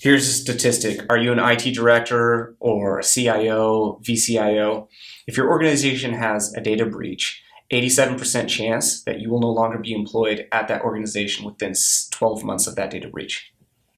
Here's a statistic. Are you an IT director or a CIO, VCIO? If your organization has a data breach, 87% chance that you will no longer be employed at that organization within 12 months of that data breach.